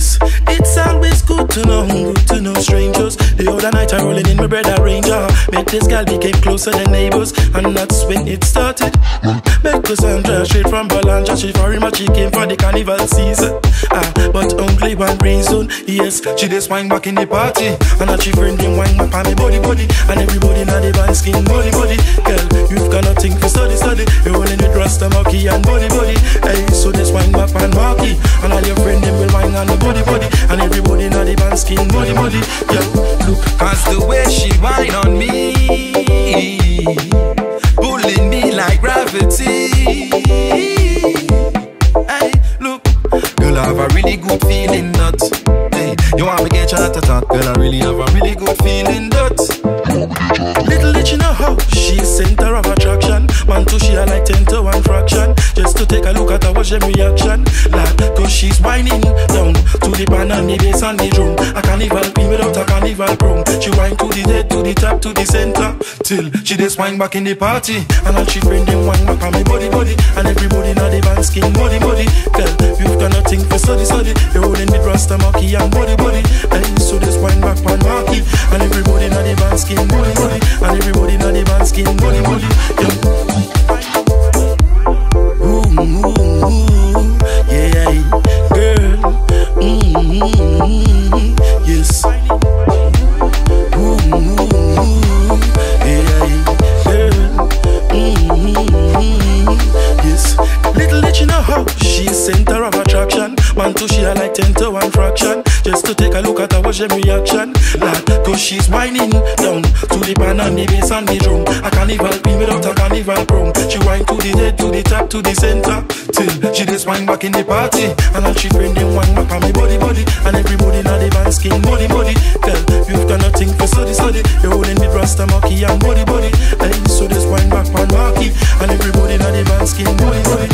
this. It's always good to know, good to know strangers. The other night I'm rolling in my bread arranger. Met this girl, became closer than neighbors, and that's when it started. Met Cassandra, straight from Balanja, she very much she came for the carnival season. Ah, but only one reason, yes. She just wine back in the party, and that she friend him wine back on me body body, and everybody now they buy skin body body. Girl, you've got nothing for study study. You're rolling with Rasta Marky and body body. Hey, so this wine back and Marky, and all your friend them will wine on the body body, and everybody now they band skin body body. Yeah, look, Cause the way she whine on me Pulling me like gravity Hey, look Girl, I have a really good feeling that Hey, you want me get chat to talk Girl, I really have a really good feeling that Little did she know how she's center of attraction. Man to she like ten to one fraction. Just to take a look at her watch them reaction. Like, she's whining down to the pan and the bass and the drum. A carnival queen without a carnival broom. She whine to the head, to the top, to the center. Till she just whine back in the party. And all she friend them whine back on me body body. And everybody now they band skin body body. Girl, you've got nothing for study study. You're rolling with Rasta Marky and body body. And so just whine back on Marky. And everybody ten to one fraction just to take a look at how she reaction. Lad, cause she's whining down to the pan and the bass and the drum. A carnival be without a carnival broom. She whine to the head, to the top, to the center. Till she just whine back in the party. And all she friend them whine back on me body body. And everybody now the band skin body body. Girl, you've done nothing for study study. You're holding with Rasta Marky and body body. And so just whine back on Marky, And everybody now the band skin body body.